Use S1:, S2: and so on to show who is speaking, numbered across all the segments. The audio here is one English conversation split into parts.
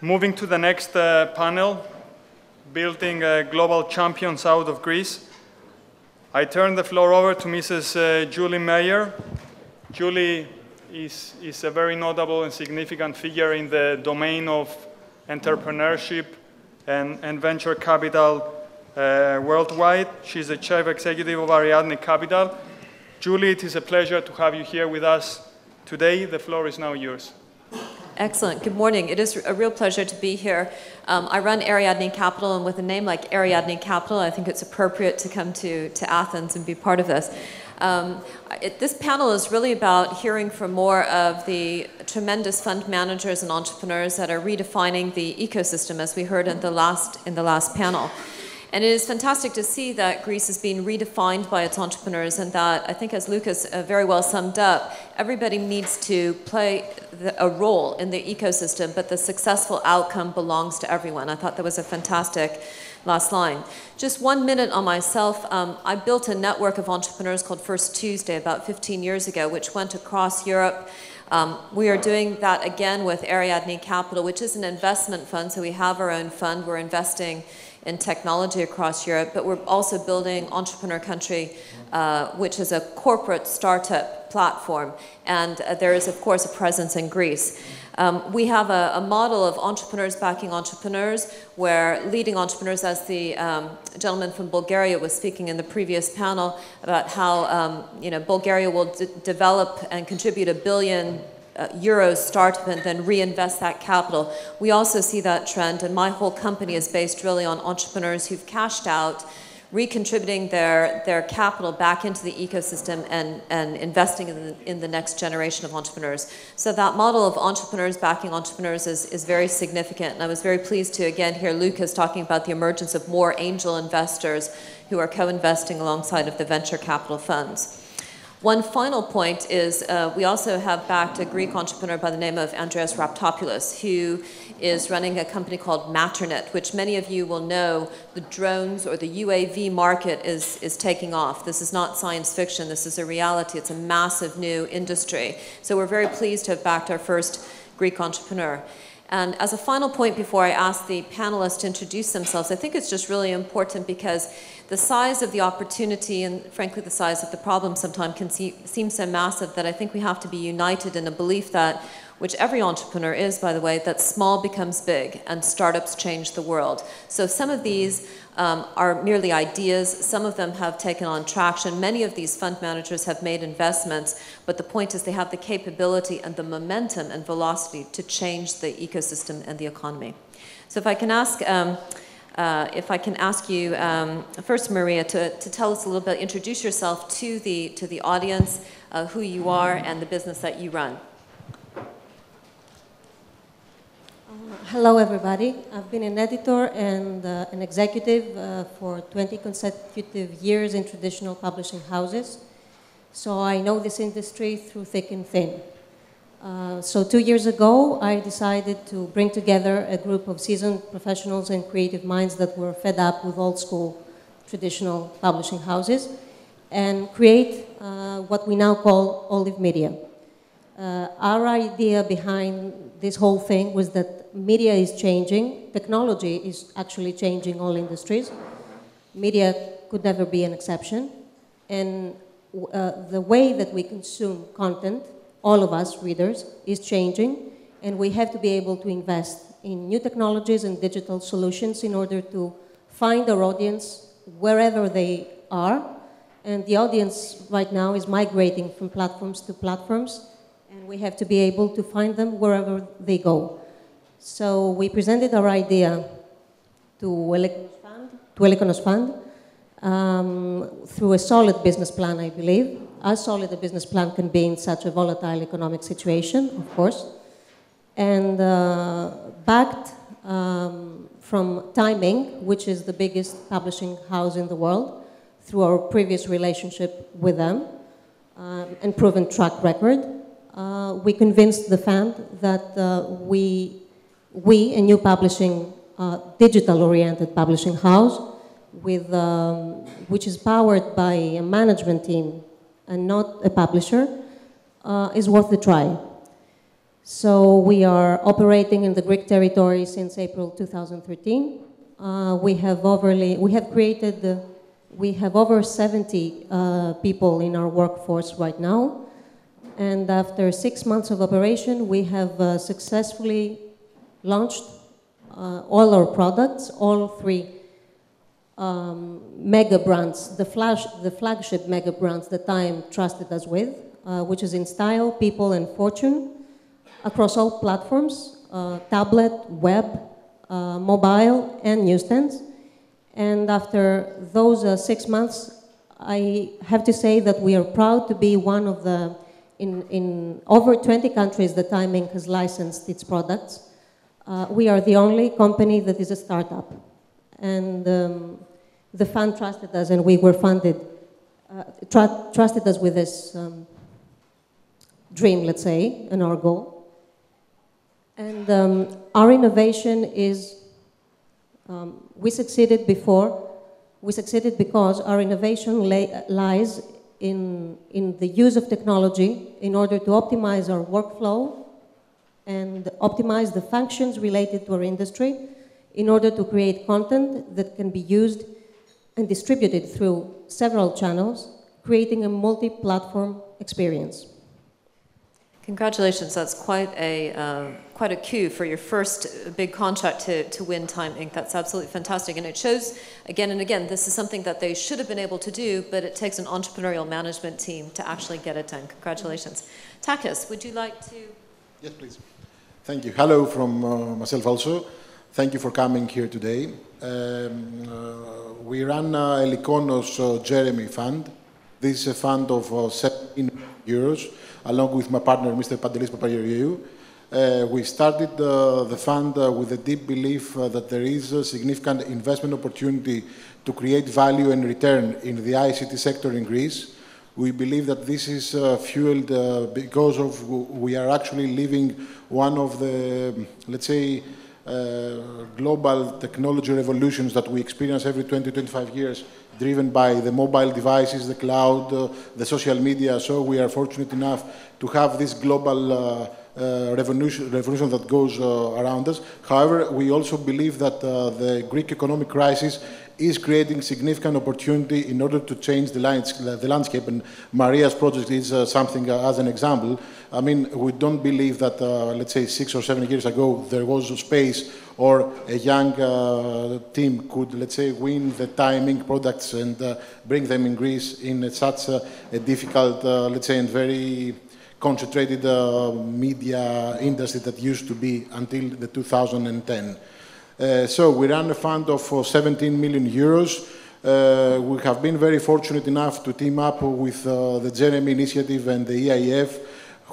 S1: Moving to the next uh, panel, building uh, global champions out of Greece. I turn the floor over to Mrs. Uh, Julie Meyer. Julie is, is a very notable and significant figure in the domain of entrepreneurship and, and venture capital uh, worldwide. She's the chief executive of Ariadne Capital. Julie, it is a pleasure to have you here with us today. The floor is now yours.
S2: Excellent. Good morning. It is a real pleasure to be here. Um, I run Ariadne Capital, and with a name like Ariadne Capital, I think it's appropriate to come to, to Athens and be part of this. Um, it, this panel is really about hearing from more of the tremendous fund managers and entrepreneurs that are redefining the ecosystem, as we heard in the last, in the last panel. And it is fantastic to see that Greece is being redefined by its entrepreneurs, and that I think, as Lucas uh, very well summed up, everybody needs to play a role in the ecosystem, but the successful outcome belongs to everyone. I thought that was a fantastic last line. Just one minute on myself. Um, I built a network of entrepreneurs called First Tuesday about 15 years ago, which went across Europe. Um, we are doing that again with Ariadne Capital, which is an investment fund, so we have our own fund. We're investing in technology across Europe, but we're also building Entrepreneur Country, uh, which is a corporate startup platform. And uh, there is, of course, a presence in Greece. Um, we have a, a, model of entrepreneurs backing entrepreneurs, where leading entrepreneurs, as the um, gentleman from Bulgaria was speaking in the previous panel about how um, you know Bulgaria will develop and contribute a billion uh, euros startup and then reinvest that capital. We also see that trend, and my whole company is based really on entrepreneurs who've cashed out, recontributing their, their capital back into the ecosystem and, and investing in the, in the next generation of entrepreneurs. So that model of entrepreneurs backing entrepreneurs is, is very significant. And I was very pleased to again hear Lucas talking about the emergence of more angel investors who are co-investing alongside of the venture capital funds. One final point is uh, we also have backed a Greek entrepreneur by the name of Andreas Raptopoulos, who is running a company called Matternet, which many of you will know the drones or the UAV market is, is taking off. This is not science fiction, this is a reality. It's a massive new industry. So we're very pleased to have backed our first Greek entrepreneur. And as a final point before I ask the panelists to introduce themselves, I think it's just really important because the size of the opportunity and frankly the size of the problem sometimes can see, seem so massive that I think we have to be united in a belief that, which every entrepreneur is by the way, that small becomes big and startups change the world. So some of these um, are merely ideas. Some of them have taken on traction. Many of these fund managers have made investments, but the point is they have the capability and the momentum and velocity to change the ecosystem and the economy. So if I can ask um, uh, if I can ask you um, first, Maria, to, to tell us a little bit, introduce yourself to the, to the audience, uh, who you are, and the business that you run. Uh,
S3: hello, everybody. I've been an editor and uh, an executive uh, for 20 consecutive years in traditional publishing houses. So I know this industry through thick and thin. Uh, so two years ago, I decided to bring together a group of seasoned professionals and creative minds that were fed up with old school traditional publishing houses and create uh, what we now call Olive Media. Uh, our idea behind this whole thing was that media is changing, technology is actually changing all industries. Media could never be an exception. And uh, the way that we consume content all of us readers, is changing, and we have to be able to invest in new technologies and digital solutions in order to find our audience wherever they are. And the audience right now is migrating from platforms to platforms, and we have to be able to find them wherever they go. So we presented our idea to Elikonos Fund, to Fund um, through a solid business plan, I believe, as solid a business plan can be in such a volatile economic situation, of course, and uh, backed um, from Time Inc., which is the biggest publishing house in the world, through our previous relationship with them um, and proven track record, uh, we convinced the fund that uh, we, we, a new publishing, uh, digital-oriented publishing house, with, um, which is powered by a management team and not a publisher uh, is worth the try. So we are operating in the Greek territory since April 2013. Uh, we have overly, we have created, uh, we have over 70 uh, people in our workforce right now. And after six months of operation, we have uh, successfully launched uh, all our products, all three um, mega brands, the, flash, the flagship mega brands that Time trusted us with, uh, which is InStyle, people, and fortune, across all platforms, uh, tablet, web, uh, mobile, and newsstands. And after those uh, six months, I have to say that we are proud to be one of the, in, in over 20 countries that Time Inc. has licensed its products. Uh, we are the only company that is a startup. And um, the fund trusted us, and we were funded, uh, tr- trusted us with this um, dream, let's say, and our goal. And um, our innovation is, um, we succeeded before, we succeeded because our innovation lies in, in the use of technology in order to optimize our workflow and optimize the functions related to our industry in order to create content that can be used and distributed through several channels, creating a multi-platform experience.
S2: Congratulations, that's quite a, uh, quite a coup for your first big contract to, to win Time Inc. That's absolutely fantastic. And it shows again and again, this is something that they should have been able to do, but it takes an entrepreneurial management team to actually get it done. Congratulations. Takis, would you like to?
S4: Yes, please. Thank you. Hello from uh, myself also. Thank you for coming here today. Um, uh, we run uh, Elikonos JEREMIE Fund. This is a fund of uh, 17 euros, along with my partner, Mr. Pantelis Papageorgiou. Uh, we started uh, the fund uh, with a deep belief uh, that there is a significant investment opportunity to create value and return in the ICT sector in Greece. We believe that this is uh, fueled because of we are actually living one of the, let's say, global technology revolutions that we experience every 20, 25 years, driven by the mobile devices, the cloud, uh, the social media. So we are fortunate enough to have this global uh, uh, revolution, revolution, that goes uh, around us. However, we also believe that uh, the Greek economic crisis is creating significant opportunity in order to change the, lands, the landscape. And Maria's project is uh, something uh, as an example. I mean, we don't believe that, uh, let's say, six or seven years ago, there was a space or a young uh, team could, let's say, win the Time Inc. products and uh, bring them in Greece in such a, a difficult, uh, let's say, and very concentrated media industry that used to be until the 2010. Uh, so we run a fund of uh, 17 million euros. Uh, we have been very fortunate enough to team up with the JEREMIE Initiative and the EIF,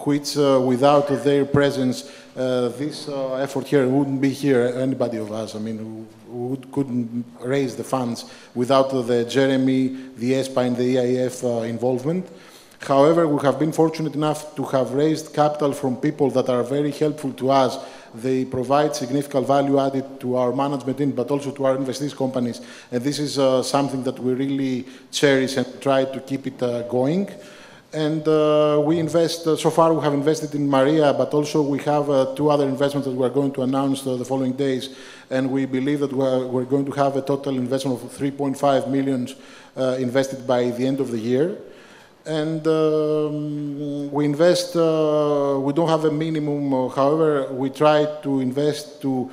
S4: which without their presence, this effort here wouldn't be here, anybody of us. I mean, we couldn't raise the funds without the JEREMIE, the ESPA, and the EIF involvement. However, we have been fortunate enough to have raised capital from people that are very helpful to us they provide significant value added to our management team, but also to our investees companies. And this is uh, something that we really cherish and try to keep it uh, going. And uh, we invest, uh, so far we have invested in Maria, but also we have uh, two other investments that we're going to announce uh, the following days. And we believe that we're, we're, going to have a total investment of 3.5 million invested by the end of the year and um, we invest, uh, we don't have a minimum, uh, however, we try to invest to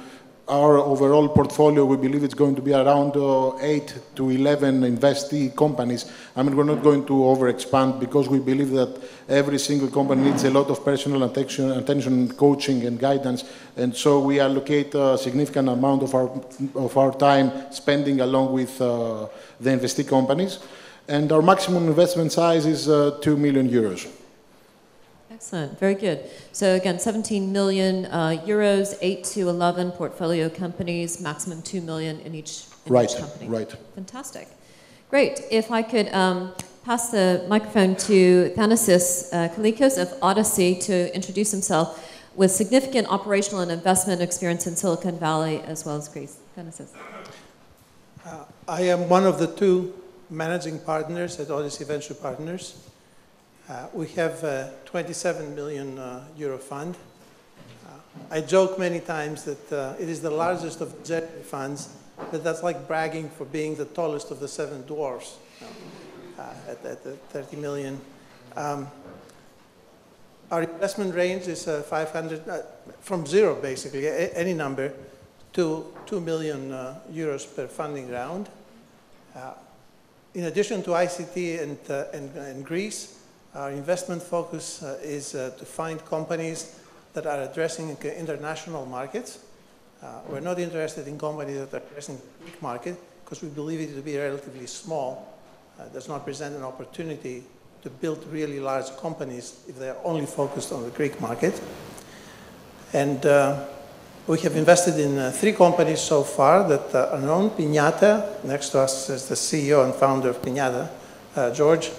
S4: our overall portfolio, we believe it's going to be around uh, 8 to 11 investee companies. I mean, we're not going to over-expand because we believe that every single company needs a lot of personal attention, attention coaching, and guidance. And so we allocate a significant amount of our, of our time spending along with uh, the investee companies and our maximum investment size is uh, 2 million euros.
S2: Excellent, very good. So again, 17 million uh, euros, 8 to 11 portfolio companies, maximum 2 million in each, in
S4: right,
S2: each company.
S4: Right,
S2: Fantastic. Great. If I could um, pass the microphone to Thanasis uh, Kalikos of Odyssey to introduce himself with significant operational and investment experience in Silicon Valley as well as Greece. Thanasis.
S5: Uh, I am one of the two managing partners at Odyssey Venture Partners. Uh, we have a 27 million uh, euro fund, I joke many times that uh, it is the largest of JEREMIE funds, but that's like bragging for being the tallest of the seven dwarfs you know, uh, at, at, at 30 million. Um, our investment range is uh, 500, uh, from zero basically, a- any number, to 2 million uh, euros per funding round. Uh, in addition to ICT and, uh, and, and Greece, our investment focus uh, is uh, to find companies that are addressing international markets. Uh, we're not interested in companies that are addressing the Greek market because we believe it to be relatively small. Uh, does not present an opportunity to build really large companies if they are only focused on the Greek market. And uh, we have invested in uh, three companies so far that uh, are known. Piñata, next to us is the CEO and founder of Piñata, uh, George,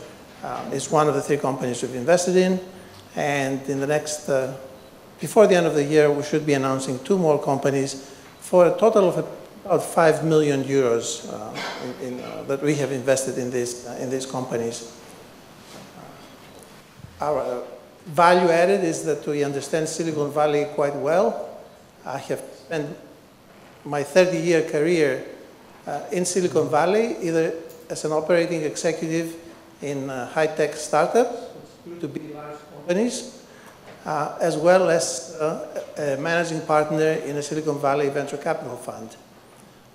S5: uh, is one of the three companies we've invested in. And in the next, uh, before the end of the year, we should be announcing two more companies for a total of about 5 million euros uh, in, in, uh, that we have invested in these, in these companies. Our value added is that we understand Silicon Valley quite well. I have spent my 30 year career uh, in Silicon Valley, either as an operating executive in uh, high tech startups to be large companies, uh, as well as uh, a managing partner in a Silicon Valley venture capital fund.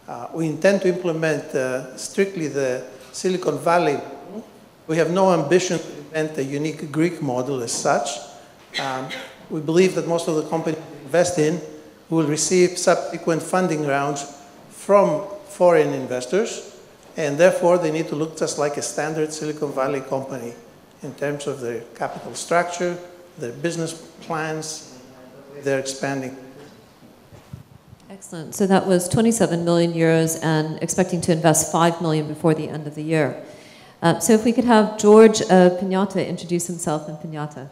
S5: Uh, we intend to implement uh, strictly the Silicon Valley. We have no ambition to invent a unique Greek model as such. Um, we believe that most of the companies we invest in will receive subsequent funding rounds from foreign investors, and therefore they need to look just like a standard Silicon Valley company in terms of their capital structure, their business plans, they're expanding.
S2: Excellent. So that was 27 million euros and expecting to invest 5 million before the end of the year. Uh, so if we could have George uh, Piñata introduce himself and Piñata.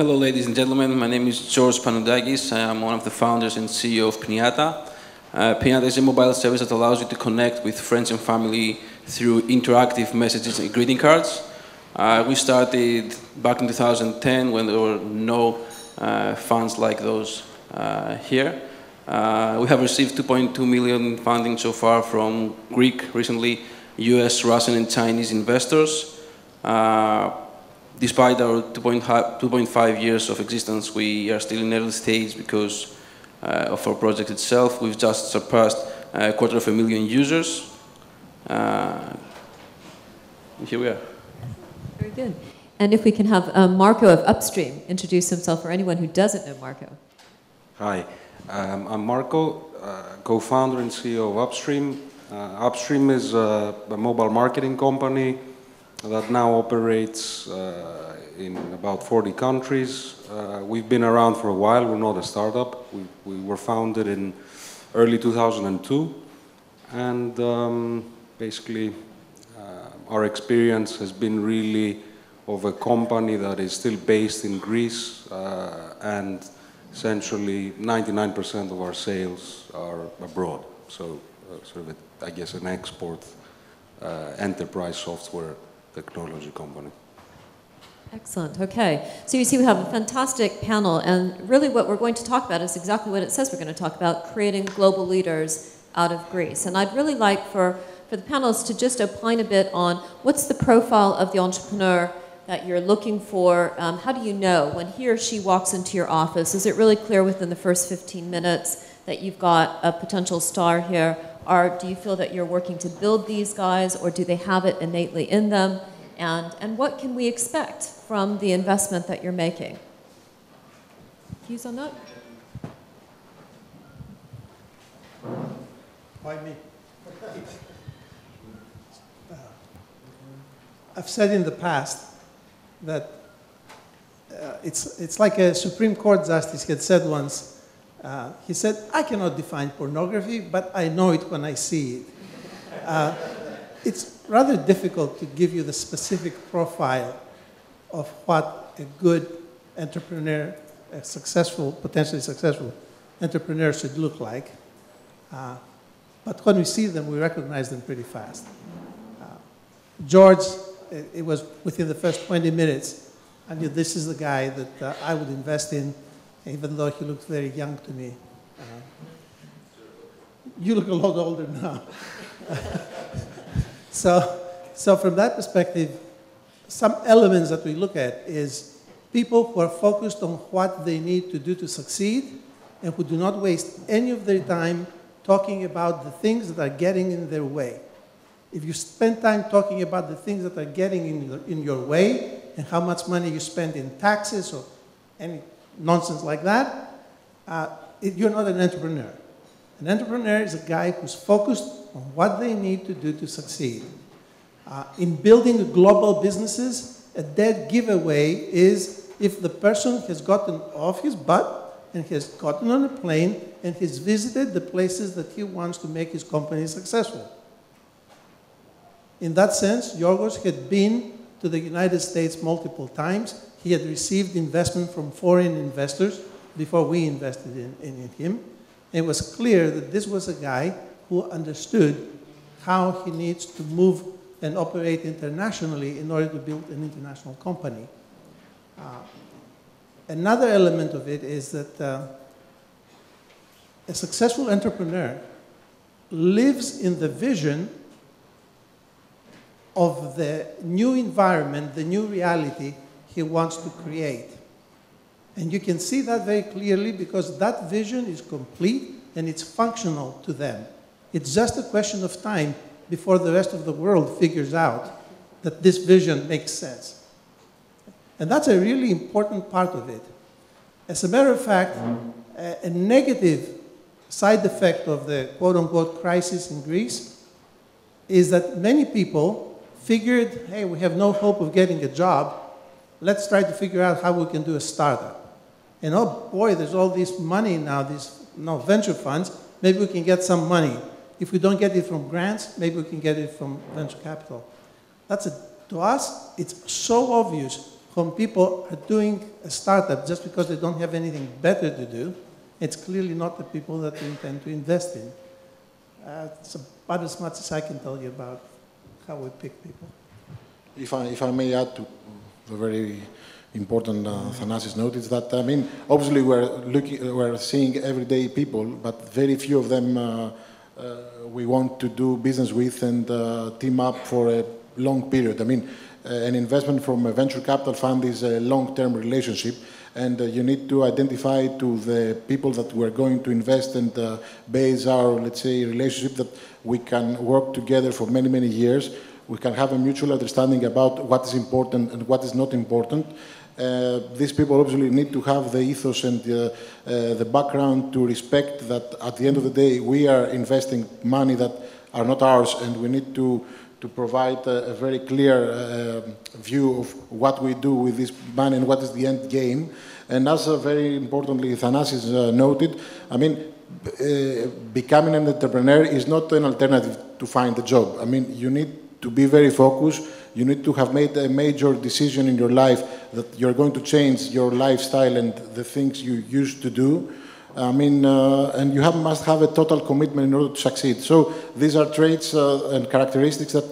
S6: Hello, ladies and gentlemen. My name is George Panoudakis. I am one of the founders and CEO of Piñata. Uh, is a mobile service that allows you to connect with friends and family through interactive messages and greeting cards. Uh, we started back in 2010 when there were no uh, funds like those uh, here. Uh, we have received 2.2 million funding so far from Greek, recently US, Russian, and Chinese investors. Uh, despite our 2.5 years of existence, we are still in early stage because uh, of our project itself. We've just surpassed a quarter of a million users. Uh, here we are.
S2: Very good. And if we can have um, Marco of Upstream introduce himself for anyone who doesn't know Marco.
S7: Hi, um, I'm Marco, uh, co-founder and CEO of Upstream. Uh, Upstream is a, a, mobile marketing company that now operates uh, in about 40 countries. Uh, we've been around for a while. We're not a startup. We, we were founded in early 2002, and um, basically uh, our experience has been really of a company that is still based in Greece uh, and essentially 99% of our sales are abroad. So, uh, sort of, a, I guess, an export uh, enterprise software technology company.
S2: Excellent. Okay. So you see, we have a fantastic panel, and really what we're going to talk about is exactly what it says we're going to talk about creating global leaders out of Greece. And I'd really like for, for the panelists to just opine a bit on what's the profile of the entrepreneur that you're looking for? Um, how do you know when he or she walks into your office? Is it really clear within the first 15 minutes that you've got a potential star here? Or do you feel that you're working to build these guys, or do they have it innately in them? And, and what can we expect from the investment that you're making? Views on that?
S5: Why me? I've said in the past that uh, it's, it's like a Supreme Court justice had said once. Uh, he said, I cannot define pornography, but I know it when I see it. Uh, it's rather difficult to give you the specific profile of what a good entrepreneur, a successful, potentially successful entrepreneur should look like. Uh, but when we see them, we recognize them pretty fast. Uh, George it, it was within the first 20 minutes, I knew this is the guy that uh, I would invest in even though he looks very young to me. Uh, you look a lot older now. so, so from that perspective, some elements that we look at is people who are focused on what they need to do to succeed and who do not waste any of their time talking about the things that are getting in their way. If you spend time talking about the things that are getting in your, in your way and how much money you spend in taxes or any nonsense like that, uh, it, you're not an entrepreneur. An entrepreneur is a guy who's focused on what they need to do to succeed. Uh, in building global businesses, a dead giveaway is if the person has gotten off his butt and has gotten on a plane and has visited the places that he wants to make his company successful. In that sense, Yorgos had been to the United States multiple times. He had received investment from foreign investors before we invested in, in, in him. It was clear that this was a guy who understood how he needs to move and operate internationally in order to build an international company. Uh, another element of it is that uh, a successful entrepreneur lives in the vision of the new environment, the new reality he wants to create. And you can see that very clearly because that vision is complete and it's functional to them. It's just a question of time before the rest of the world figures out that this vision makes sense. And that's a really important part of it. As a matter of fact, a, a negative side effect of the quote unquote crisis in Greece is that many people figured, hey, we have no hope of getting a job. Let's try to figure out how we can do a startup. And oh boy, there's all this money now, these no venture funds. Maybe we can get some money. If we don't get it from grants, maybe we can get it from venture capital. That's a, to us, it's so obvious when people are doing a startup just because they don't have anything better to do. It's clearly not the people that we intend to invest in. Uh, it's about as much as I can tell you about how we pick people.
S4: If I, if I may add to very important uh, Thanasis note, that, I mean, obviously we're, looking, we're seeing everyday people, but very few of them uh, uh, we want to do business with and uh, team up for a long period. I mean, uh, an investment from a venture capital fund is a long-term relationship, and uh, you need to identify to the people that we're going to invest and uh, base our, let's say, relationship that we can work together for many, many years. We can have a mutual understanding about what is important and what is not important. Uh, these people obviously need to have the ethos and uh, uh, the background to respect that at the end of the day we are investing money that are not ours and we need to to provide a, a very clear uh, view of what we do with this money and what is the end game. And as uh, very importantly Thanasis uh, noted, I mean, becoming an entrepreneur is not an alternative to find a job. I mean, you need to be very focused. You need to have made a major decision in your life that you're going to change your lifestyle and the things you used to do. I mean, uh, and you have, must have a total commitment in order to succeed. So these are traits uh, and characteristics that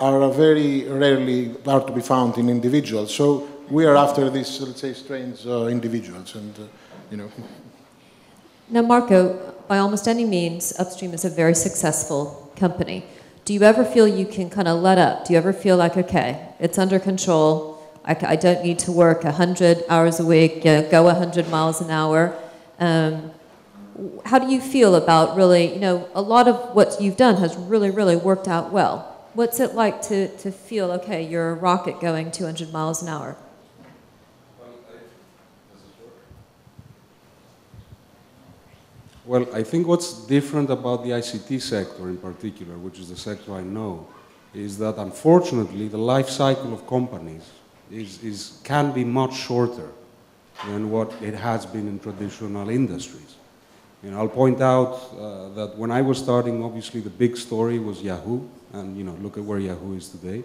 S4: are very rarely are to be found in individuals. So we are after these, let's say, strange uh, individuals, and uh, you know.
S2: Now, Marco, by almost any means, Upstream is a very successful company. Do you ever feel you can kind of let up? Do you ever feel like, okay, it's under control? I, I don't need to work 100 hours a week, you know, go 100 miles an hour. Um, how do you feel about really, you know, a lot of what you've done has really, really worked out well. What's it like to, to feel, okay, you're a rocket going 200 miles an hour?
S7: Well, I think what's different about the ICT sector in particular, which is the sector I know, is that unfortunately the life cycle of companies is, is, can be much shorter than what it has been in traditional industries. Know, I'll point out uh, that when I was starting, obviously the big story was Yahoo, and you know, look at where Yahoo is today,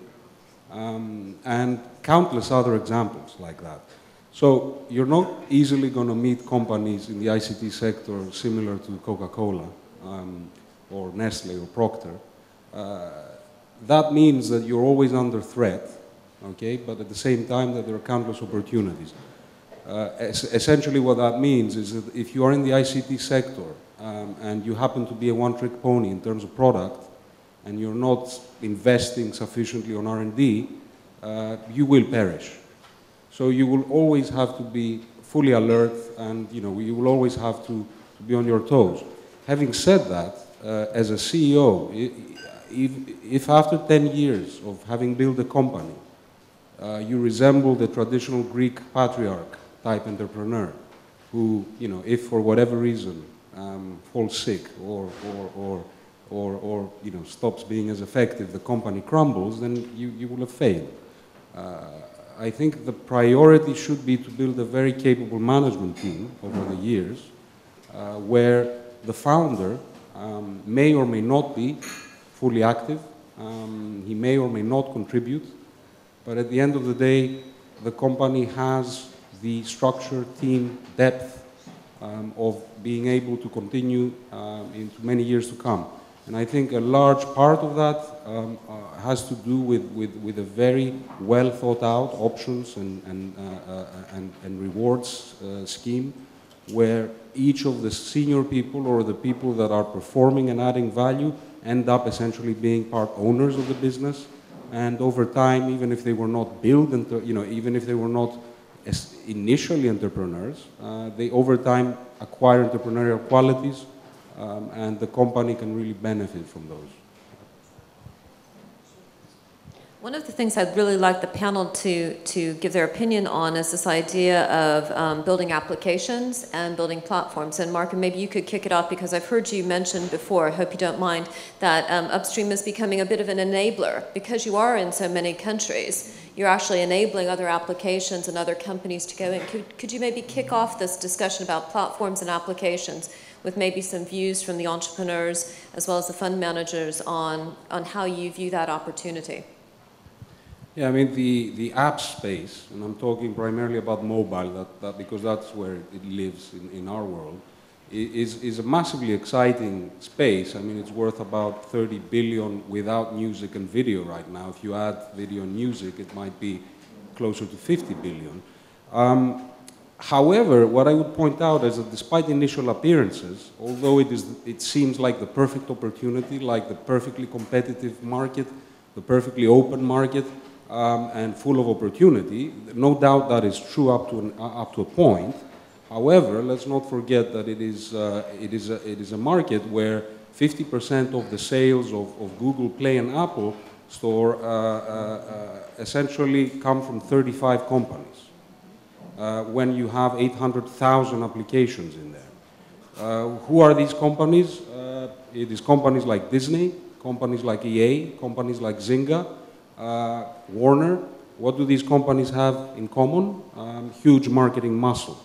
S7: um, and countless other examples like that. So you're not easily going to meet companies in the ICT sector similar to Coca-Cola um, or Nestle or Procter. Uh, that means that you're always under threat, okay, but at the same time that there are countless opportunities. Uh, es essentially, what that means is that if you are in the ICT sector um, and you happen to be a one-trick pony in terms of product, and you're not investing sufficiently on R&D, uh, you will perish. So you will always have to be fully alert, and you know you will always have to, to be on your toes. Having said that, uh, as a CEO, if, if after 10 years of having built a company, uh, you resemble the traditional Greek patriarch type entrepreneur who, you know, if for whatever reason um, falls sick or, or, or, or, or, you know, stops being as effective, the company crumbles, then you, you will have failed. Uh, I think the priority should be to build a very capable management team over the years uh, where the founder um, may or may not be fully active, um, he may or may not contribute, but at the end of the day, the company has the structure, team, depth um, of being able to continue um, into many years to come. And I think a large part of that um, uh, has to do with, with, with, a very well thought out options and, and, uh, uh, and, and, rewards uh, scheme where each of the senior people or the people that are performing and adding value end up essentially being part owners of the business. And over time, even if they were not built, into, you know, even if they were not initially entrepreneurs, uh, they over time acquire entrepreneurial qualities, um, and the company can really benefit from those.
S2: One of the things I'd really like the panel to, to give their opinion on is this idea of um, building applications and building platforms. And Mark, maybe you could kick it off because I've heard you mention before, I hope you don't mind, that um, Upstream is becoming a bit of an enabler because you are in so many countries. You're actually enabling other applications and other companies to go in. Could, could you maybe kick off this discussion about platforms and applications with maybe some views from the entrepreneurs as well as the fund managers on, on how you view that opportunity?
S7: Yeah, I mean, the, the app space, and I'm talking primarily about mobile, that, that because that's where it lives in, in our world, is, is a massively exciting space. I mean, it's worth about 30 billion without music and video right now. If you add video and music, it might be closer to 50 billion. Um, however, what I would point out is that despite initial appearances, although it, is, it seems like the perfect opportunity, like the perfectly competitive market, the perfectly open market, um, and full of opportunity. No doubt that is true up to, an, uh, up to a point. However, let's not forget that it is, uh, it is, a, it is a market where 50% of the sales of, of, Google Play and Apple Store uh, uh, uh essentially come from 35 companies. When you have 800,000 applications in there. who are these companies? it is companies like Disney, companies like EA, companies like Zynga, Warner, what do these companies have in common? Um, huge marketing muscle.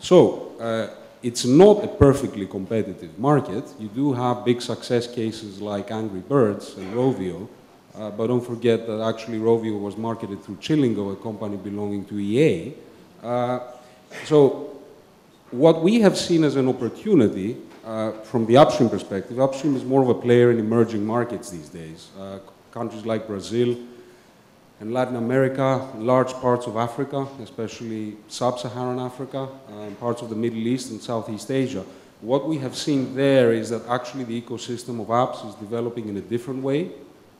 S7: So uh, it's not a perfectly competitive market. You do have big success cases like Angry Birds and Rovio, uh, but don't forget that actually Rovio was marketed through Chillingo, a company belonging to EA. Uh, so what we have seen as an opportunity uh, from the upstream perspective, upstream is more of a player in emerging markets these days. Countries like Brazil and Latin America, large parts of Africa, especially sub-Saharan Africa, parts of the Middle East and Southeast Asia. What we have seen there is that actually the ecosystem of apps is developing in a different way.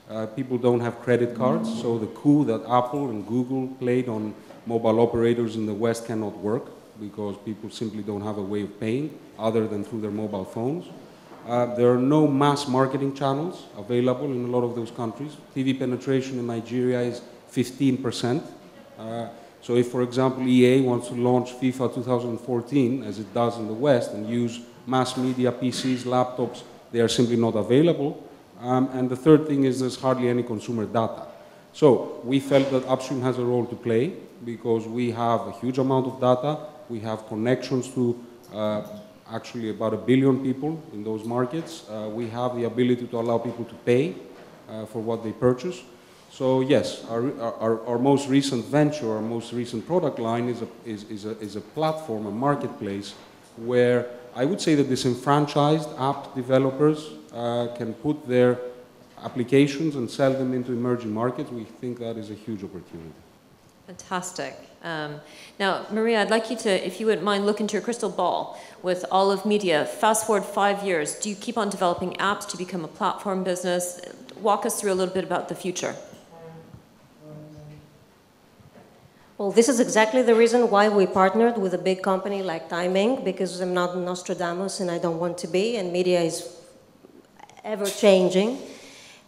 S7: Uh, people don't have credit cards, so the coup that Apple and Google played on mobile operators in the West cannot work because people simply don't have a way of paying other than through their mobile phones. Uh, there are no mass marketing channels available in a lot of those countries. TV penetration in Nigeria is 15%. Uh, so if, for example, EA wants to launch FIFA 2014, as it does in the West, and use mass media PCs, laptops, they are simply not available. Um, and the third thing is there's hardly any consumer data. So we felt that Upstream has a role to play because we have a huge amount of data. We have connections to uh, actually about a billion people in those markets. Uh, we have the ability to allow people to pay uh, for what they purchase. So yes, our, our, our, most recent venture, our most recent product line is a, is, is, a, is a platform, a marketplace, where I would say that disenfranchised app developers uh, can put their applications and sell them into emerging markets. We think that is a huge opportunity.
S2: Fantastic. Um, now, Maria, I'd like you to, if you wouldn't mind, look into your crystal ball with Olive Media. Fast forward five years, do you keep on developing apps to become a platform business? Walk us through a little bit about the future.
S3: Well, this is exactly the reason why we partnered with a big company like Time Inc. because I'm not Nostradamus and I don't want to be, and media is ever changing.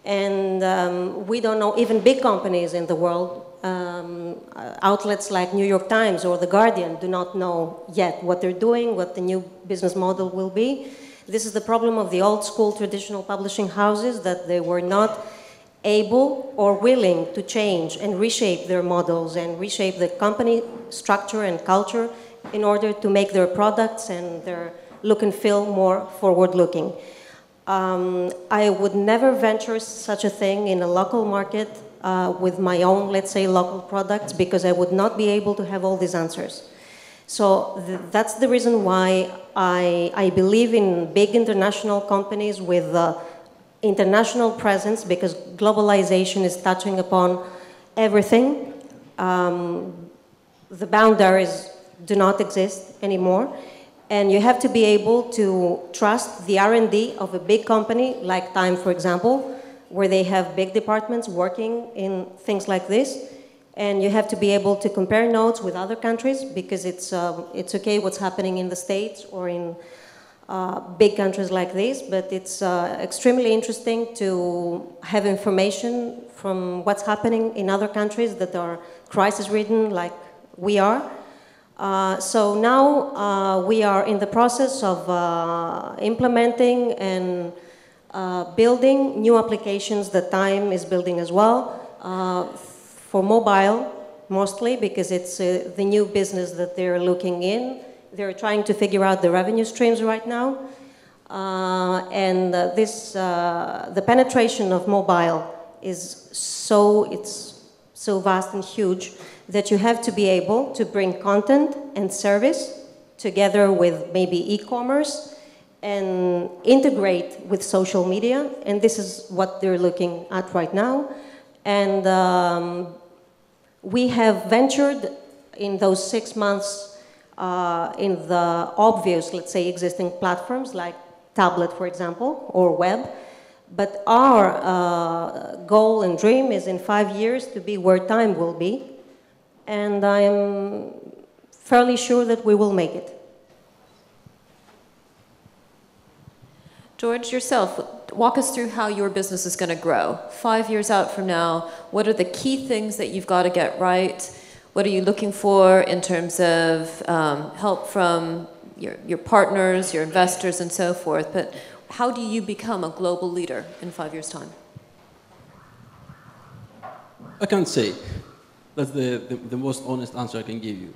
S3: And um, we don't know, even big companies in the world, um, outlets like New York Times or The Guardian do not know yet what they're doing, what the new business model will be. This is the problem of the old school traditional publishing houses that they were not able or willing to change and reshape their models and reshape the company structure and culture in order to make their products and their look and feel more forward looking. Um, I would never venture such a thing in a local market uh, with my own, let's say, local products because I would not be able to have all these answers. So th that's the reason why I, I believe in big international companies with uh, international presence because globalization is touching upon everything. Um, the boundaries do not exist anymore. And you have to be able to trust the R&D of a big company like Time, for example, where they have big departments working in things like this. And you have to be able to compare notes with other countries because it's, uh, it's okay what's happening in the States or in uh, big countries like this, but it's uh, extremely interesting to have information from what's happening in other countries that are crisis-ridden like we are. Uh, so now uh, we are in the process of uh, implementing and uh, building new applications that Time is building as well uh, for mobile mostly because it's uh, the new business that they're looking in. They're trying to figure out the revenue streams right now. Uh, and uh, this, the penetration of mobile is so, it's so vast and huge that you have to be able to bring content and service together with maybe e-commerce and integrate with social media, and this is what they're looking at right now. And um, we have ventured in those six months uh, in the obvious, let's say, existing platforms like tablet, for example, or web. But our uh, goal and dream is in five years to be where time will be. And I'm fairly sure that we will make it.
S2: George, yourself, walk us through how your business is going to grow. Five years out from now, what are the key things that you've got to get right? What are you looking for in terms of um, help from your, your partners, your investors, and so forth? But how do you become a global leader in five years' time?
S6: I can't say. That's the, the, the most honest answer I can give you.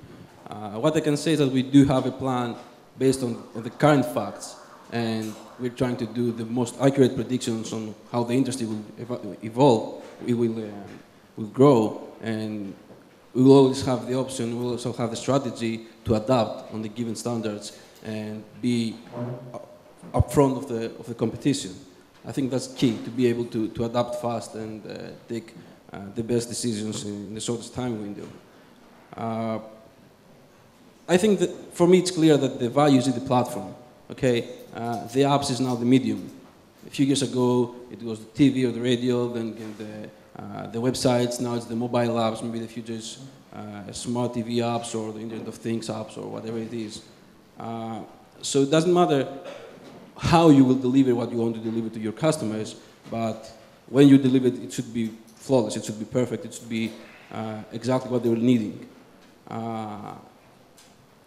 S6: Uh, what I can say is that we do have a plan based on, on the current facts and we're trying to do the most accurate predictions on how the industry will evolve, it will, uh, will grow, and we will always have the option, we will also have the strategy to adapt on the given standards and be upfront of the, of the competition. I think that's key, to be able to, to adapt fast and uh, take uh, the best decisions in the shortest time window. Uh, I think that for me it's clear that the value is in the platform. Okay, the apps is now the medium. A few years ago, it was the TV or the radio, then the, uh, the websites. Now it's the mobile apps. Maybe the future is uh, smart TV apps or the Internet of Things apps or whatever it is. Uh, so it doesn't matter how you will deliver what you want to deliver to your customers, but when you deliver it, it should be flawless. It should be perfect. It should be uh, exactly what they were needing. Uh,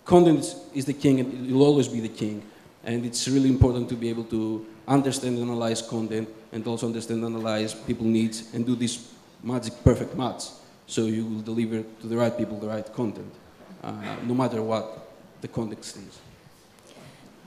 S6: content is the king, and it will always be the king. And it's really important to be able to understand and analyze content and also understand and analyze people needs and do this magic perfect match. So you will deliver to the right people the right content, uh, no matter what the context is.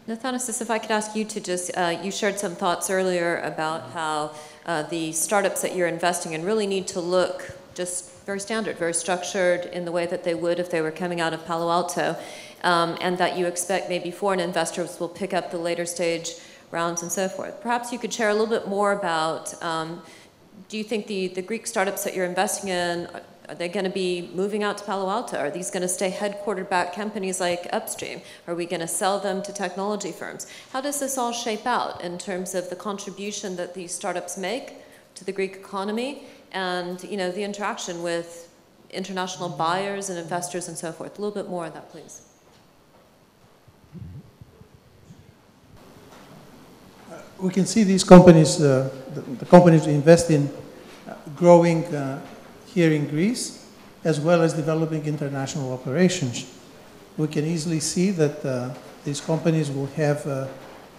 S2: Nathanasis, if I could ask you to just, uh, you shared some thoughts earlier about how uh, the startups that you're investing in really need to look just very standard, very structured in the way that they would if they were coming out of Palo Alto um, and that you expect maybe foreign investors will pick up the later stage rounds and so forth. Perhaps you could share a little bit more about, um, do you think the, the Greek startups that you're investing in, Are they going to be moving out to Palo Alto? Are these going to stay headquartered back companies like Upstream? Are we going to sell them to technology firms? How does this all shape out in terms of the contribution that these startups make to the Greek economy and you know the interaction with international buyers and investors and so forth? A little bit more on that, please.
S5: We can see these companies, uh, the, the, companies we invest in, uh, growing uh, here in Greece, as well as developing international operations. We can easily see that uh, these companies will have uh,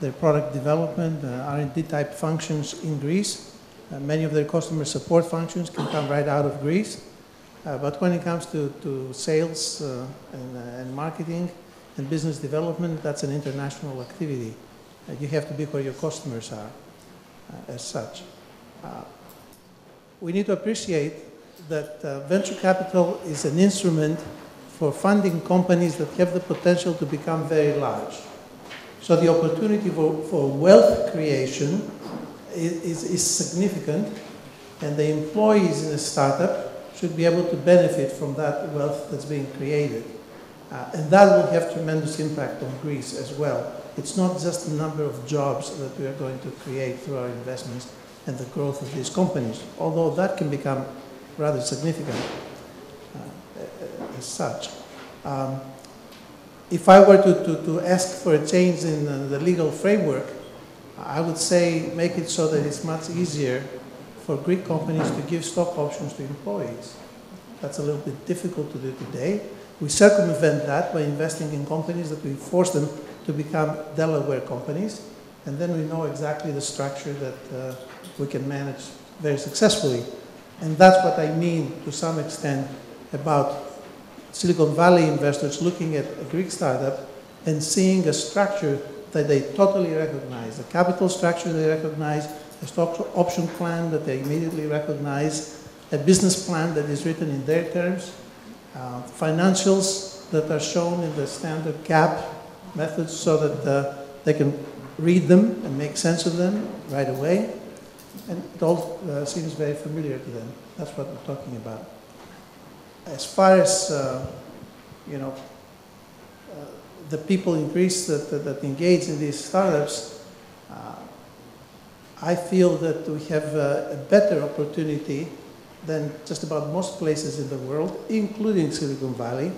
S5: their product development, R&D type functions in Greece. many of their customer support functions can come right out of Greece. but when it comes to, to sales and, and marketing and business development, that's an international activity. Uh, you have to be where your customers are uh, as such. Uh, we need to appreciate that venture capital is an instrument for funding companies that have the potential to become very large. So the opportunity for, for wealth creation is, is, is, significant, and the employees in a startup should be able to benefit from that wealth that's being created. Uh, and that will have tremendous impact on Greece as well. It's not just the number of jobs that we are going to create through our investments and the growth of these companies, although that can become rather significant uh, as such. Um, if I were to, to, to, ask for a change in uh, the legal framework, I would say make it so that it's much easier for Greek companies to give stock options to employees. That's a little bit difficult to do today. We circumvent that by investing in companies that we force them to become Delaware companies, and then we know exactly the structure that uh, we can manage very successfully. And that's what I mean to some extent about Silicon Valley investors looking at a Greek startup and seeing a structure that they totally recognize, a capital structure they recognize, a stock option plan that they immediately recognize, a business plan that is written in their terms, uh, financials that are shown in the standard GAAP methods so that uh, they can read them and make sense of them right away. And it all uh, seems very familiar to them. That's what we're talking about. As far as, uh, you know, uh, the people in Greece that, that, that, engage in these startups, uh, I feel that we have a better opportunity than just about most places in the world, including Silicon Valley,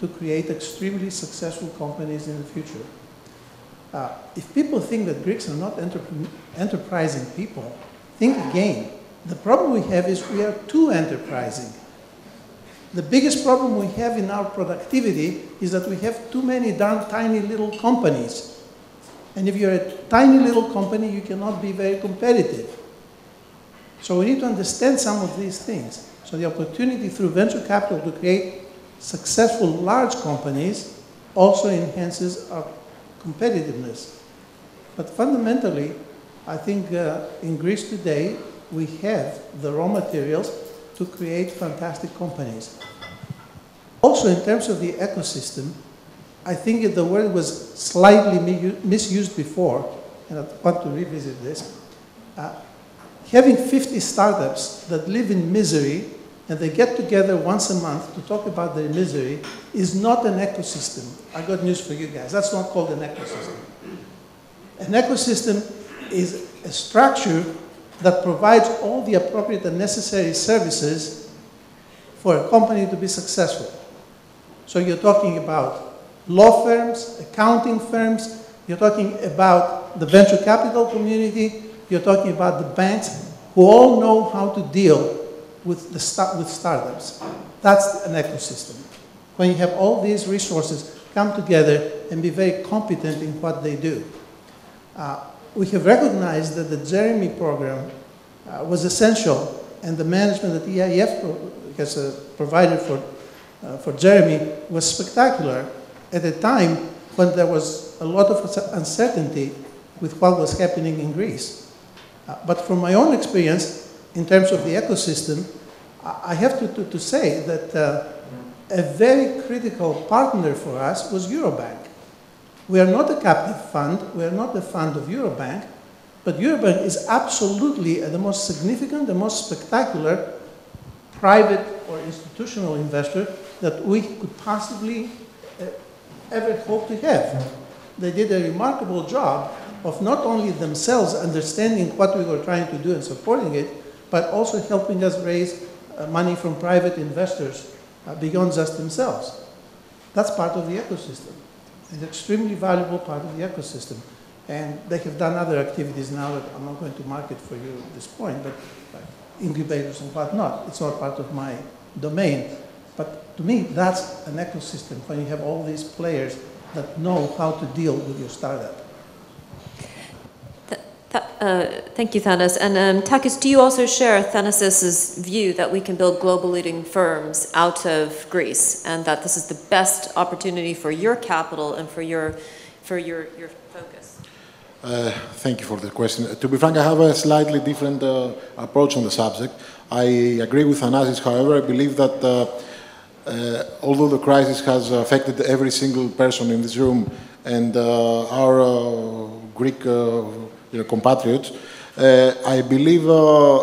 S5: to create extremely successful companies in the future. Uh, if people think that Greeks are not enter enterprising people, think again. The problem we have is we are too enterprising. The biggest problem we have in our productivity is that we have too many darn tiny little companies. And if you're a tiny little company, you cannot be very competitive. So we need to understand some of these things. So the opportunity through venture capital to create successful large companies also enhances our competitiveness. But fundamentally, I think uh, in Greece today, we have the raw materials to create fantastic companies. Also, in terms of the ecosystem, I think the word was slightly misused before, and I want to revisit this. Uh, having 50 startups that live in misery and they get together once a month to talk about their misery is not an ecosystem. I got news for you guys. That's not called an ecosystem. An ecosystem is a structure that provides all the appropriate and necessary services for a company to be successful. So you're talking about law firms, accounting firms, you're talking about the venture capital community, you're talking about the banks who all know how to deal with, the start, with startups. That's an ecosystem. When you have all these resources come together and be very competent in what they do. Uh, we have recognized that the JEREMIE program uh, was essential and the management that EIF pro has uh, provided for, uh, for JEREMIE was spectacular at a time when there was a lot of uncertainty with what was happening in Greece. Uh, but from my own experience, in terms of the ecosystem, I have to, to, to say that uh, a very critical partner for us was Eurobank. We are not a captive fund, we are not a fund of Eurobank, but Eurobank is absolutely the most significant, the most spectacular private or institutional investor that we could possibly uh, ever hope to have. They did a remarkable job of not only themselves understanding what we were trying to do and supporting it, but also helping us raise money from private investors uh, beyond just themselves. That's part of the ecosystem. It's an extremely valuable part of the ecosystem. And they have done other activities now that I'm not going to market for you at this point, but like incubators and whatnot. It's not part of my domain. But to me, that's an ecosystem when you have all these players that know how to deal with your startup.
S2: Uh, Thank you, Thanos. And um, Takis, do you also share Thanos's view that we can build global leading firms out of Greece and that this is the best opportunity for your capital and for your, for your, your focus?
S4: Uh, thank you for the question. Uh, to be frank, I have a slightly different uh, approach on the subject. I agree with Thanasis, however, I believe that uh, uh, although the crisis has affected every single person in this room and our Greek you know, compatriots, I believe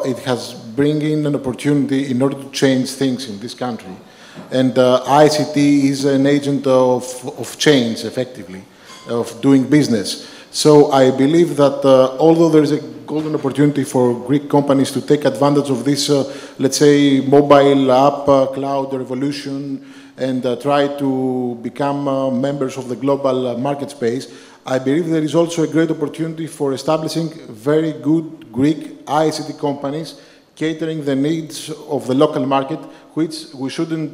S4: it has bring in an opportunity in order to change things in this country. And ICT is an agent of, of change, effectively, of doing business. So I believe that uh, although there is a golden opportunity for Greek companies to take advantage of this, uh, let's say, mobile app uh, cloud revolution and uh, try to become uh, members of the global uh, market space, I believe there is also a great opportunity for establishing very good Greek ICT companies catering the needs of the local market, which we shouldn't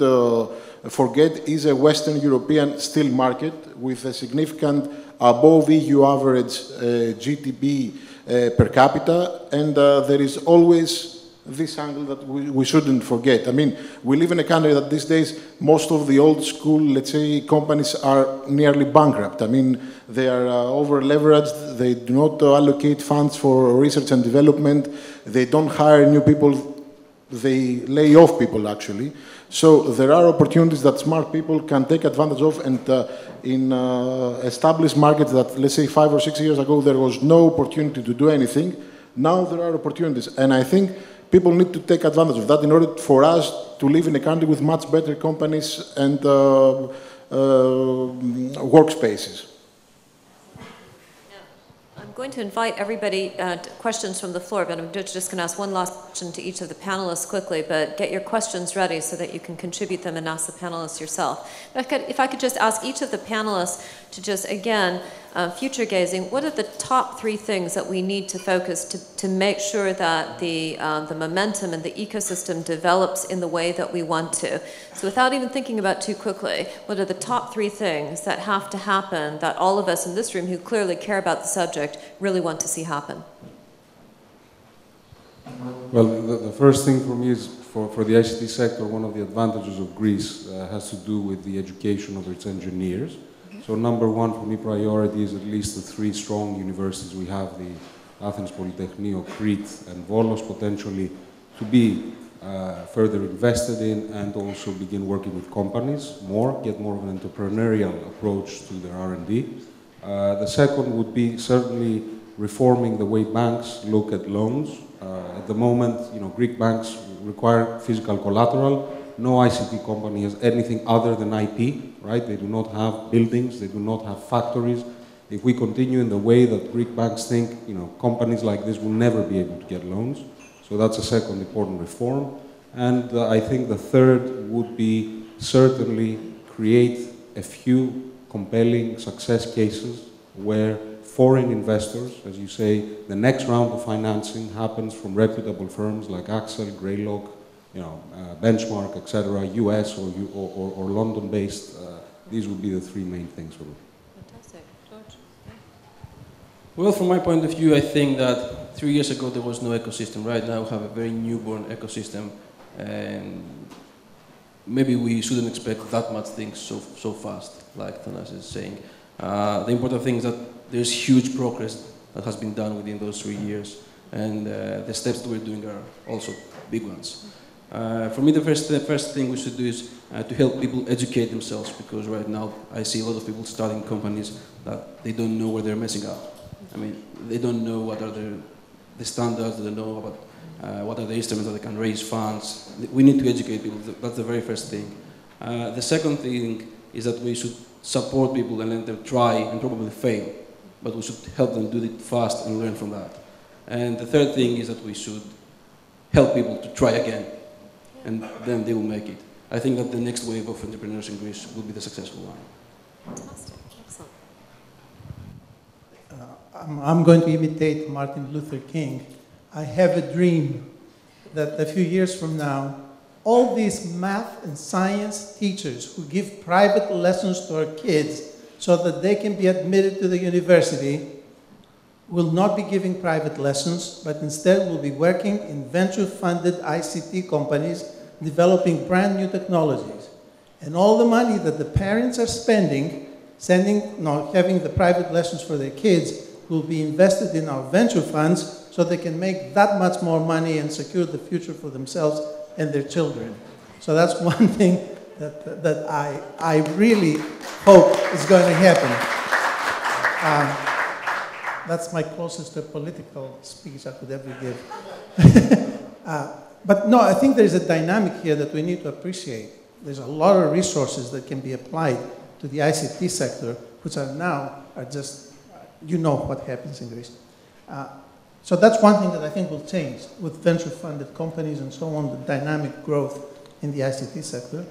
S4: forget is a Western European steel market with a significant above EU average uh, GDP uh, per capita, and uh, there is always this angle that we, we, shouldn't forget. I mean, we live in a country that these days most of the old school, let's say, companies are nearly bankrupt. I mean, they are uh, over leveraged, they do not allocate funds for research and development, they don't hire new people, they lay off people actually. So there are opportunities that smart people can take advantage of and uh, in uh, established markets that, let's say, five or six years ago, there was no opportunity to do anything. Now there are opportunities. And I think people need to take advantage of that in order for us to live in a country with much better companies and uh, uh workspaces I'm
S2: going to invite everybody uh, questions from the floor, but I'm just going to ask one last question to each of the panelists quickly, but get your questions ready so that you can contribute them and ask the panelists yourself. If I could, if I could just ask each of the panelists to just, again, uh, future gazing, what are the top three things that we need to focus to, to make sure that the, uh, the momentum and the ecosystem develops in the way that we want to? So without even thinking about too quickly, what are the top three things that have to happen that all of us in this room who clearly care about the subject really want to see happen?
S7: Well, the, the first thing for me is for, for the ICT sector, one of the advantages of Greece uh, has to do with the education of its engineers. So number one for me priority is at least the three strong universities we have, the Athens Polytechnio, Crete and Volos, potentially to be uh, further invested in and also begin working with companies more, get more of an entrepreneurial approach to their R&D. Uh, the second would be certainly reforming the way banks look at loans. Uh, at the moment, you know, Greek banks require physical collateral, no ICT company has anything other than IP, right? They do not have buildings, they do not have factories. If we continue in the way that Greek banks think, you know, companies like this will never be able to get loans. So that's a second important reform. And uh, I think the third would be certainly create a few compelling success cases where foreign investors, as you say, the next round of financing happens from reputable firms like Accel, Greylock, you know, uh, benchmark, etc., US or, or, or London-based, uh, these would be the three main things for me.
S2: Fantastic. George?
S6: Well, from my point of view, I think that three years ago there was no ecosystem. Right now we have a very newborn ecosystem, and maybe we shouldn't expect that much things so, so fast, like Thanas is saying. Uh, the important thing is that there's huge progress that has been done within those three years, and uh, the steps that we're doing are also big ones. Uh, for me, the first, the first thing we should do is uh, to help people educate themselves because right now I see a lot of people starting companies that they don't know where they're messing up. I mean, they don't know what are the the standards, they know about uh, what are the instruments that they can raise funds. We need to educate people. That's the very first thing. Uh, the second thing is that we should support people and let them try and probably fail, but we should help them do it fast and learn from that. And the third thing is that we should help people to try again, and then they will make it. I think that the next wave of entrepreneurs in Greece will be the successful one.
S2: Fantastic. Excellent.
S5: Uh, I'm, I'm going to imitate Martin Luther King. I have a dream that a few years from now, all these math and science teachers who give private lessons to our kids so that they can be admitted to the university will not be giving private lessons, but instead will be working in venture funded ICT companies developing brand new technologies. And all the money that the parents are spending, sending, no, having the private lessons for their kids, will be invested in our venture funds so they can make that much more money and secure the future for themselves and their children. So that's one thing that, that I, I really hope is going to happen. Um, that's my closest to political speech I could ever give. uh, but no, I think there's a dynamic here that we need to appreciate. There's a lot of resources that can be applied to the ICT sector, which are now are just, you know what happens in Greece. Uh, so that's one thing that I think will change with venture-funded companies and so on, the dynamic growth in the ICT sector.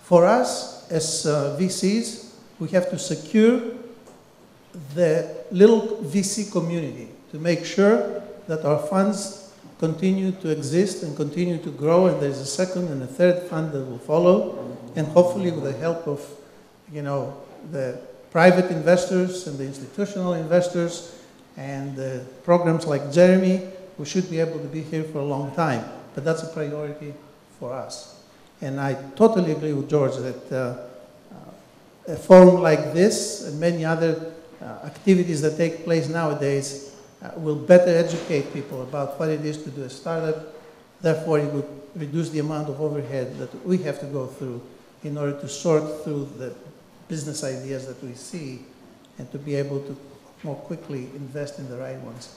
S5: For us, as uh, VCs, we have to secure the little VC community to make sure that our funds continue to exist and continue to grow, and there's a second and a third fund that will follow, and hopefully with the help of, you know, the private investors and the institutional investors and the programs like JEREMIE, we should be able to be here for a long time. But that's a priority for us. And I totally agree with George that uh, a forum like this and many other activities that take place nowadays uh, will better educate people about what it is to do a startup. Therefore, it would reduce the amount of overhead that we have to go through in order to sort through the business ideas that we see and to be able to more quickly invest in the right ones.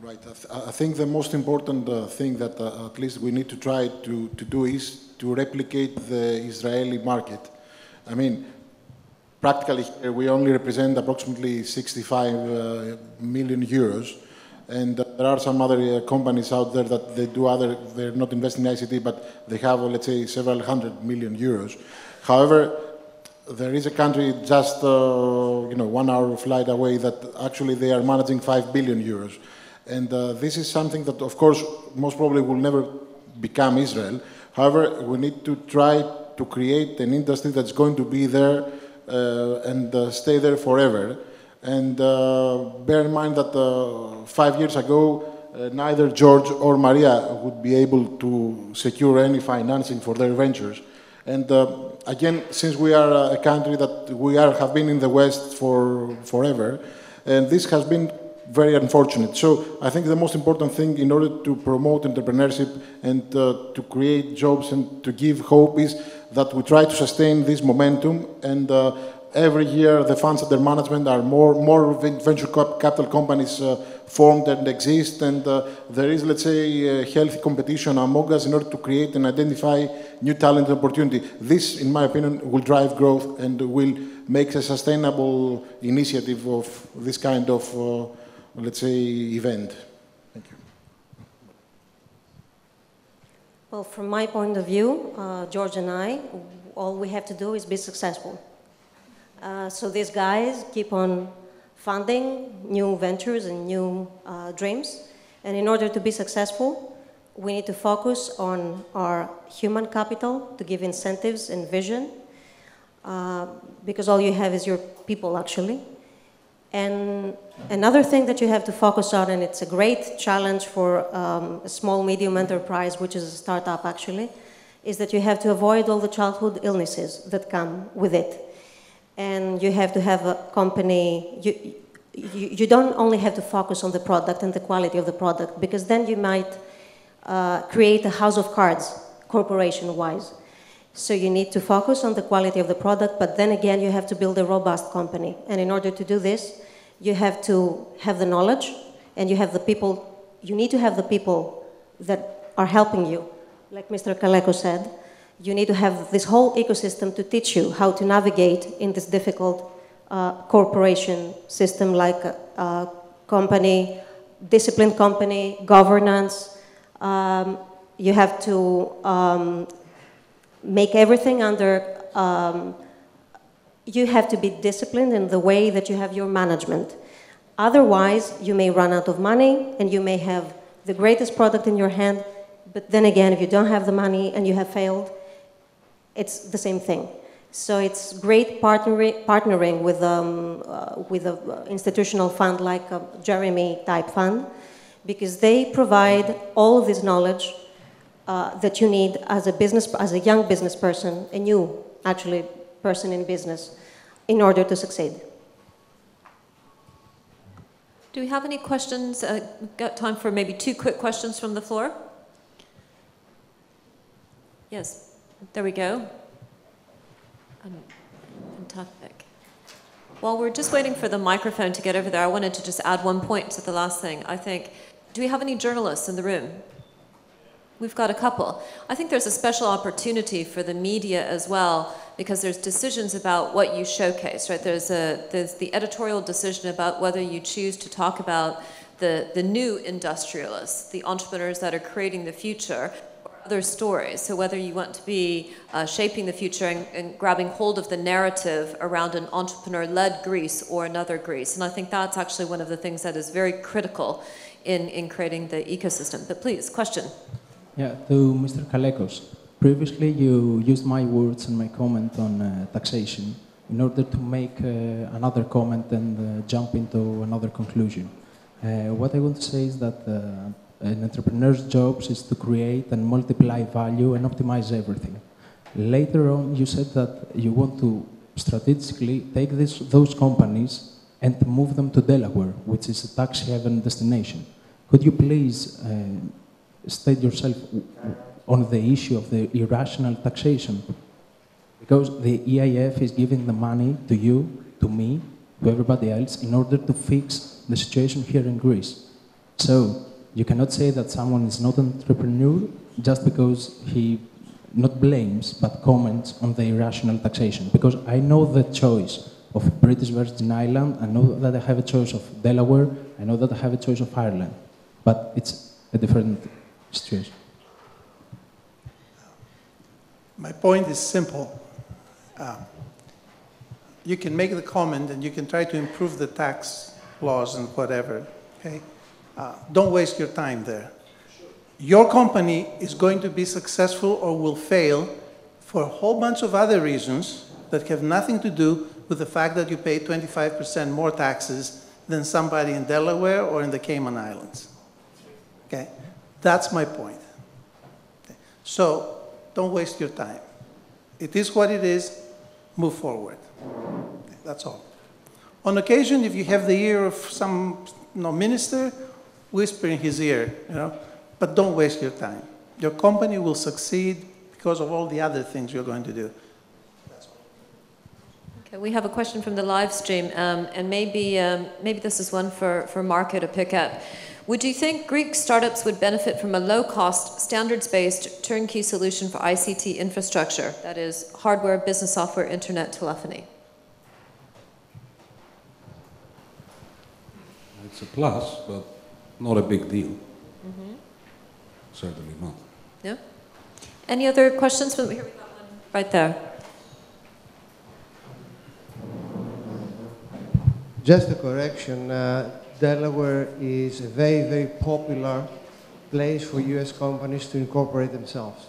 S4: Right. I, th I think the most important uh, thing that uh, at least we need to try to, to do is to replicate the Israeli market. I mean, practically here we only represent approximately 65 uh, million euros. And uh, there are some other uh, companies out there that they do other, they're not investing in ICT, but they have, uh, let's say, several hundred million euros. However, there is a country just, uh, you know, one hour flight away that actually they are managing 5 billion euros. And uh, this is something that, of course, most probably will never become Israel. However, we need to try to create an industry that's going to be there uh, and uh, stay there forever. And uh, bear in mind that five years ago, neither George or Maria would be able to secure any financing for their ventures. And again, since we are a country that we are, have been in the West for forever, and this has been very unfortunate. So I think the most important thing in order to promote entrepreneurship and uh, to create jobs and to give hope is that we try to sustain this momentum and uh, every year the funds under management are more, more venture capital companies uh, formed and exist and uh, there is, let's say, healthy competition among us in order to create and identify new talent and opportunity. This, in my opinion, will drive growth and will make a sustainable initiative of this kind of, uh, let's say, event. Thank you.
S3: Well, from my point of view, uh, George and I, all we have to do is be successful. Uh, so these guys keep on funding new ventures and new uh, dreams. And in order to be successful, we need to focus on our human capital to give incentives and vision, uh, because all you have is your people, actually. And another thing that you have to focus on, and it's a great challenge for um, a small, medium enterprise, which is a startup actually, is that you have to avoid all the childhood illnesses that come with it. And you have to have a company, you, you, you don't only have to focus on the product and the quality of the product, because then you might uh, create a house of cards, corporation-wise. So you need to focus on the quality of the product, but then again, you have to build a robust company. And in order to do this, you have to have the knowledge and you have the people, you need to have the people that are helping you. Like Mr. Kaleko said, you need to have this whole ecosystem to teach you how to navigate in this difficult uh, corporation system like a, a company, disciplined company, governance. Um, you have to um, make everything under, um, you have to be disciplined in the way that you have your management. Otherwise, you may run out of money and you may have the greatest product in your hand, but then again, if you don't have the money and you have failed, it's the same thing. So it's great partnering, with, um, uh, with an institutional fund like a JEREMIE type fund because they provide all of this knowledge uh, that you need as a business, as a young business person, a new actually person in business, in order to succeed.
S2: Do we have any questions? Uh, got time for maybe two quick questions from the floor. Yes, there we go. Um, fantastic. While we're just waiting for the microphone to get over there, I wanted to just add one point to the last thing. I think, do we have any journalists in the room? We've got a couple. I think there's a special opportunity for the media as well because there's decisions about what you showcase, right? There's, a, there's the editorial decision about whether you choose to talk about the, the new industrialists, the entrepreneurs that are creating the future, or other stories. So whether you want to be uh, shaping the future and, and, grabbing hold of the narrative around an entrepreneur-led Greece or another Greece. And I think that's actually one of the things that is very critical in, in creating the ecosystem. But please, question.
S8: Yeah, to Mr. Kalekos. Previously, you used my words and my comment on uh, taxation in order to make uh, another comment and uh, jump into another conclusion. Uh, what I want to say is that uh, an entrepreneur's job is to create and multiply value and optimize everything. Later on, you said that you want to strategically take this, those companies and move them to Delaware, which is a tax haven destination. Could you please uh, state yourself on the issue of the irrational taxation. Because the EIF is giving the money to you, to me, to everybody else, in order to fix the situation here in Greece. So you cannot say that someone is not an entrepreneur just because he not blames but comments on the irrational taxation. Because I know the choice of British Virgin Island, I know that I have a choice of Delaware, I know that I have a choice of Ireland, but it's a different situation.
S5: My point is simple. Uh, you can make the comment and you can try to improve the tax laws and whatever, okay? Uh, don't waste your time there. Your company is going to be successful or will fail for a whole bunch of other reasons that have nothing to do with the fact that you pay 25% more taxes than somebody in Delaware or in the Cayman Islands. Okay? That's my point. So don't waste your time. It is what it is. Move forward. That's all. On occasion, if you have the ear of some you know, minister, whisper in his ear, you know, but don't waste your time. Your company will succeed because of all the other things you're going to do.
S2: Okay, we have a question from the live stream, um, and maybe, um, maybe this is one for, for Marco to pick up. Would you think Greek startups would benefit from a low-cost, standards-based turnkey solution for ICT infrastructure, that is, hardware, business software, internet, telephony?
S7: It's a plus, but not a big deal. Mm -hmm. Certainly not.
S2: Yeah. Any other questions? Here we got one right there.
S9: Just a correction. Uh, Delaware is a very, very popular place for US companies to incorporate themselves.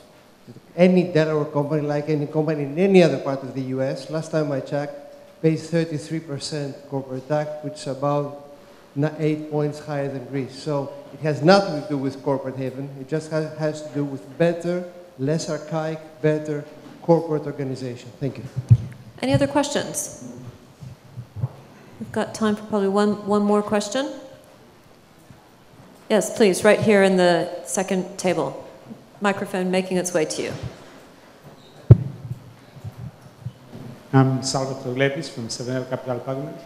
S9: Any Delaware company, like any company in any other part of the US, last time I checked, pays 33% corporate tax, which is about eight points higher than Greece. So it has nothing to do with corporate haven. It just has, has to do with better, less archaic, better corporate organization. Thank you.
S2: Any other questions? We've got time for probably one, one more question. Yes, please, right here in the second table. Microphone making its way to you.
S10: I'm Salvatore Lepis from Sevenel Capital Partners.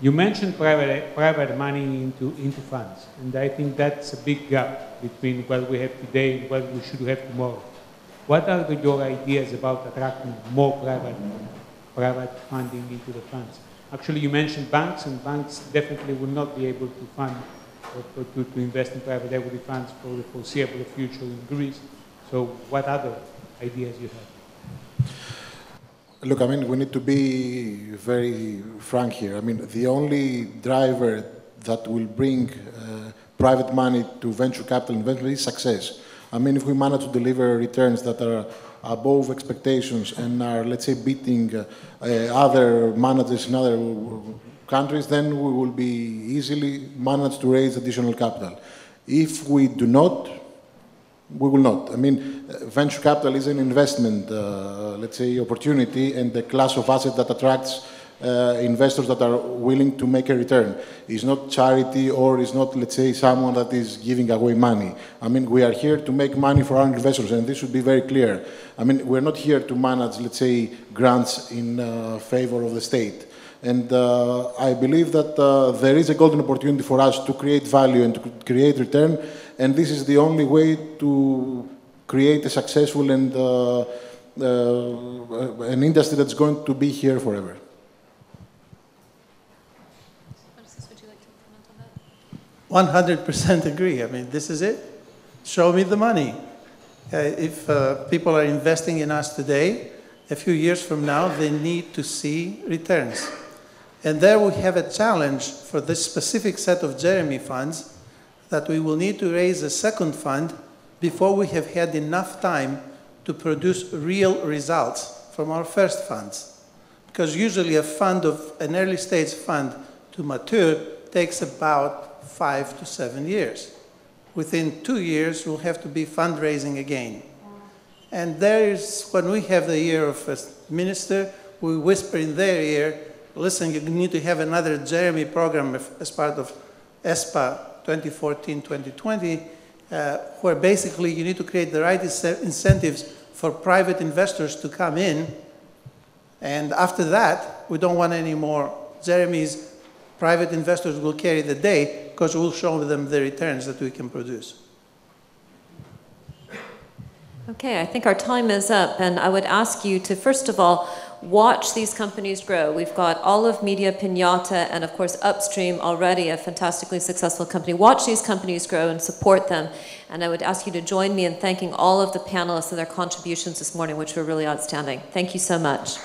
S10: You mentioned private, private money into, into funds, and I think that's a big gap between what we have today and what we should have tomorrow. What are the, your ideas about attracting more private, private funding into the funds? Actually, you mentioned banks, and banks definitely will not be able to fund or, or to, to invest in private equity funds for the foreseeable future in Greece. So, what other ideas you have?
S4: Look, I mean, we need to be very frank here. I mean, the only driver that will bring uh, private money to venture capital investment is success. I mean, if we manage to deliver returns that are above expectations and are, let's say, beating uh, uh, other managers in other countries, then we will be easily managed to raise additional capital. If we do not, we will not. I mean, uh, venture capital is an investment, uh, let's say, opportunity and the class of asset that attracts uh, investors that are willing to make a return. It's not charity or it's not, let's say, someone that is giving away money. I mean, we are here to make money for our investors, and this should be very clear. I mean, we're not here to manage, let's say, grants in uh, favor of the state. And uh, I believe that uh, there is a golden opportunity for us to create value and to create return, and this is the only way to create a successful and uh, uh, an industry that's going to be here forever.
S2: would you like to comment on that?
S5: 100% agree. I mean, this is it. Show me the money. Uh, if uh, people are investing in us today, a few years from now, they need to see returns. And there we have a challenge for this specific set of JEREMIE funds that we will need to raise a second fund before we have had enough time to produce real results from our first funds. Because usually a fund of an early stage fund to mature takes about five to seven years. Within two years, we'll have to be fundraising again. And there is, when we have the ear of a minister, we whisper in their ear, listen, you need to have another JEREMIE program as part of ESPA 2014-2020, uh, where basically you need to create the right incentives for private investors to come in. And after that, we don't want any more JEREMIE's. Private investors will carry the day because we'll show them the returns that we can produce.
S2: Okay, I think our time is up, and I would ask you to, first of all, watch these companies grow. We've got Olive Media, Piñata, and of course Upstream, already a fantastically successful company. Watch these companies grow and support them. And I would ask you to join me in thanking all of the panelists and their contributions this morning, which were really outstanding. Thank you so much.